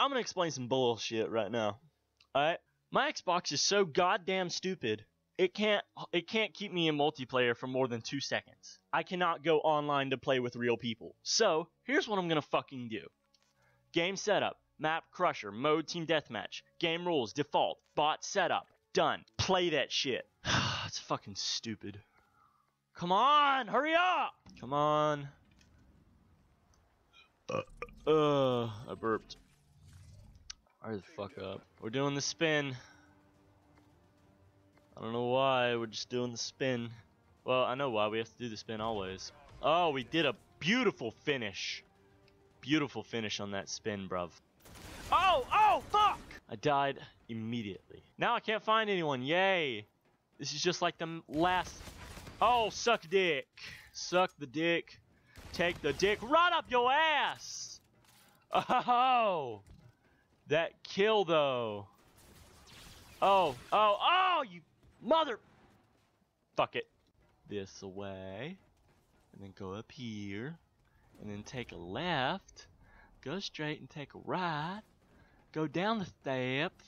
I'm gonna explain some bullshit right now. Alright? My Xbox is so goddamn stupid. It can't it can't keep me in multiplayer for more than two seconds. I cannot go online to play with real people. So here's what I'm gonna fucking do. Game setup, map crusher, mode team deathmatch, game rules, default, bot setup, done. Play that shit. it's fucking stupid. Come on, hurry up! Come on. Uh, I burped. Hurry the fuck up. We're doing the spin. I don't know why, we're just doing the spin. Well, I know why, we have to do the spin always. Oh, we did a beautiful finish. Beautiful finish on that spin, bruv. Oh, oh, fuck! I died immediately. Now I can't find anyone, yay! This is just like the last... Oh, suck dick. Suck the dick. Take the dick right up your ass! Oh! That kill, though. Oh, oh, oh, you mother... Fuck it. This away. And then go up here. And then take a left. Go straight and take a right. Go down the steps.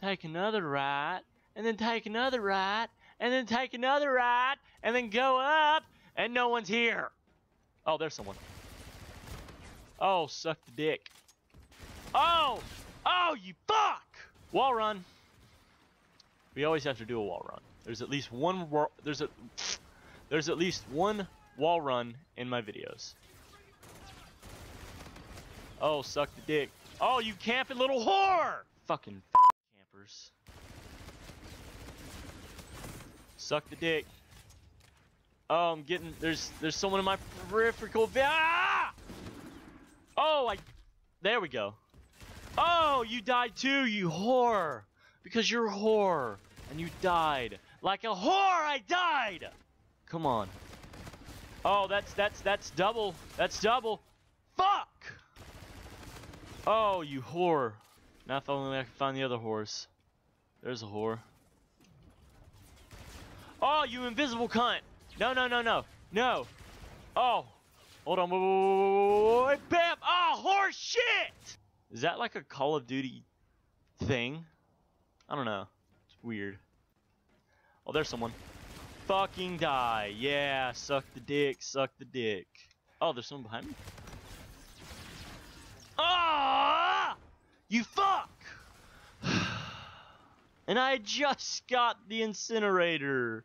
Take another right. And then take another right. And then take another right. And then go up. And no one's here. Oh, there's someone. Oh, suck the dick. Oh! You fuck! Wall run. We always have to do a wall run. There's at least one there's a there's at least one wall run in my videos. Oh, suck the dick. Oh, you camping little whore! Fucking campers. Suck the dick. Oh, I'm getting there's there's someone in my peripheral ah! Oh, I there we go. Oh, you died too, you whore. Because you're a whore and you died. Like a whore, I died. Come on. Oh, that's that's that's double. That's double. Fuck. Oh, you whore. Now if only I can find the other horse. There's a whore. Oh, you invisible cunt. No, no, no, no. No. Oh. Hold on. Bam. Oh, horse shit. Is that like a Call of Duty thing? I don't know. It's weird. Oh, there's someone. Fucking die. Yeah, suck the dick, suck the dick. Oh, there's someone behind me? Ah! You fuck! and I just got the incinerator.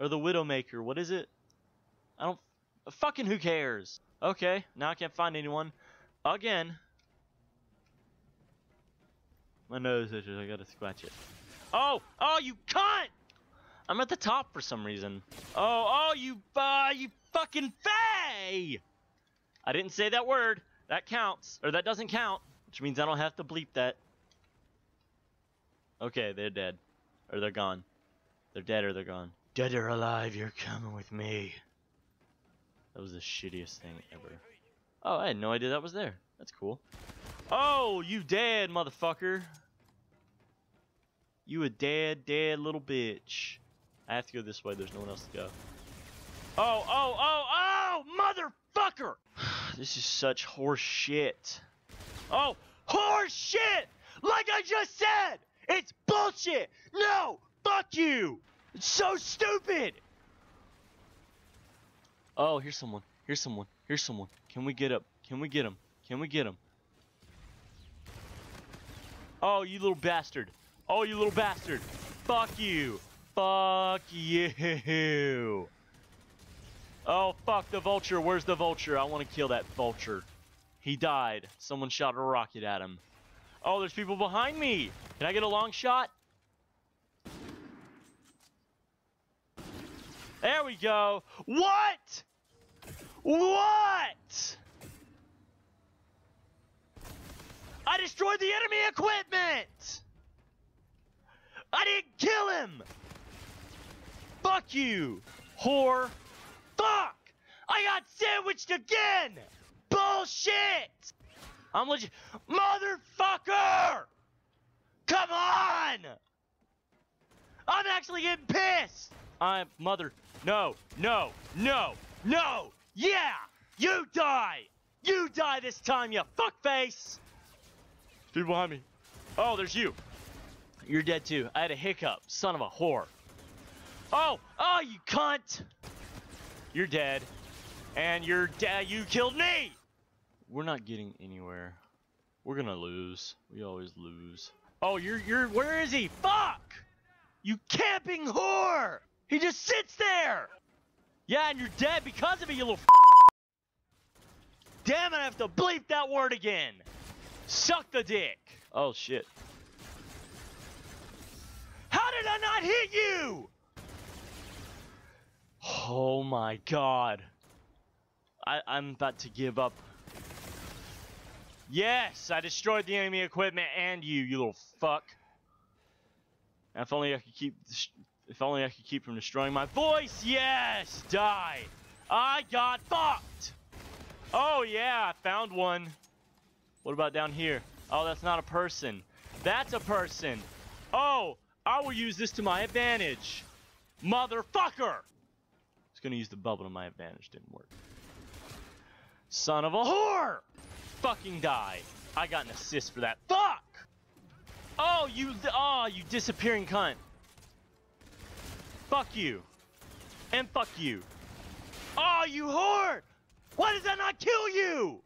Or the Widowmaker, what is it? I don't... Fucking who cares? Okay, now I can't find anyone. Again. My nose itches, I gotta scratch it. Oh! Oh, you cunt! I'm at the top for some reason. Oh, oh, you, uh, you fucking fay! I didn't say that word. That counts. Or that doesn't count. Which means I don't have to bleep that. Okay, they're dead. Or they're gone. They're dead or they're gone. Dead or alive, you're coming with me. That was the shittiest thing ever. Oh, I had no idea that was there. That's cool. Oh, you dead, motherfucker. You a dead, dead little bitch. I have to go this way. There's no one else to go. Oh, oh, oh, oh, motherfucker! this is such horse shit. Oh, horse shit! Like I just said! It's bullshit! No! Fuck you! It's so stupid! Oh, here's someone. Here's someone. Here's someone. Can we get up? Can we get him? Can we get him? Oh, you little bastard. Oh, you little bastard. Fuck you. Fuck you. Oh, fuck the vulture. Where's the vulture? I want to kill that vulture. He died. Someone shot a rocket at him. Oh, there's people behind me. Can I get a long shot? There we go. What? What? I destroyed the enemy equipment! I didn't kill him! Fuck you, whore. Fuck! I got sandwiched again! Bullshit! I'm legit. Motherfucker! Come on! I'm actually getting pissed! I'm mother. No, no, no, no! Yeah! You die! You die this time, you fuckface! People behind me. Oh, there's you. You're dead too. I had a hiccup. Son of a whore. Oh, oh, you cunt. You're dead. And you're dead. You killed me. We're not getting anywhere. We're gonna lose. We always lose. Oh, you're, you're, where is he? Fuck! You camping whore! He just sits there! Yeah, and you're dead because of it, you little Damn it, I have to bleep that word again! Suck the dick! Oh, shit. How did I not hit you? Oh my god. I, I'm about to give up. Yes, I destroyed the enemy equipment and you, you little fuck. If only I could keep, if only I could keep from destroying my voice. Yes, die. I got fucked. Oh yeah, I found one. What about down here? Oh, that's not a person. That's a person. Oh, I will use this to my advantage. Motherfucker! I was gonna use the bubble to my advantage, didn't work. Son of a whore! Fucking die. I got an assist for that. Fuck! Oh, you, oh, you disappearing cunt. Fuck you. And fuck you. Oh, you whore! Why does that not kill you?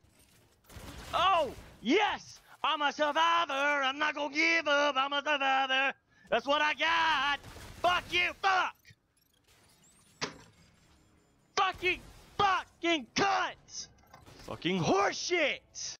Oh, yes! I'm a survivor. I'm not gonna give up. I'm a survivor. That's what I got. Fuck you. Fuck. Fucking fucking cunt. Fucking horseshit.